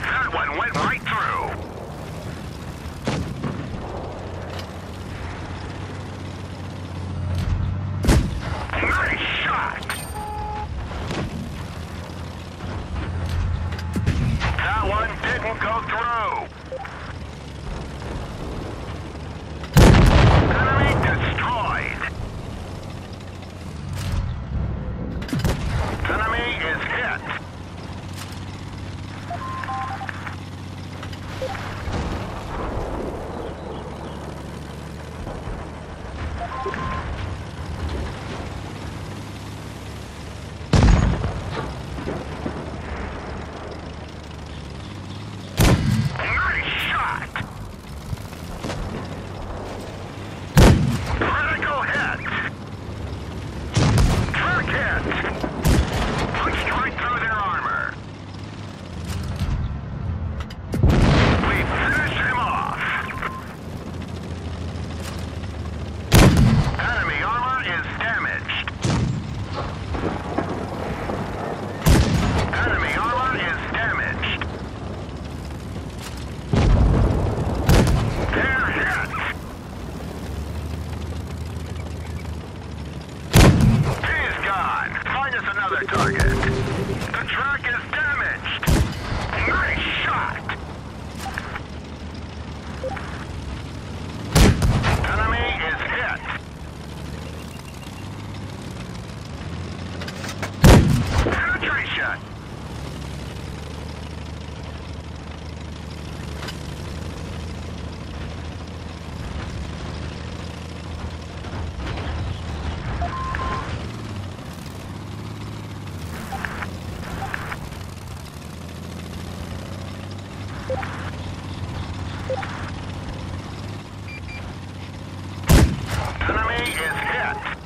like that one went another target. The track is damaged! Nice shot! Enemy is hit! Penetration! Enemy is hit!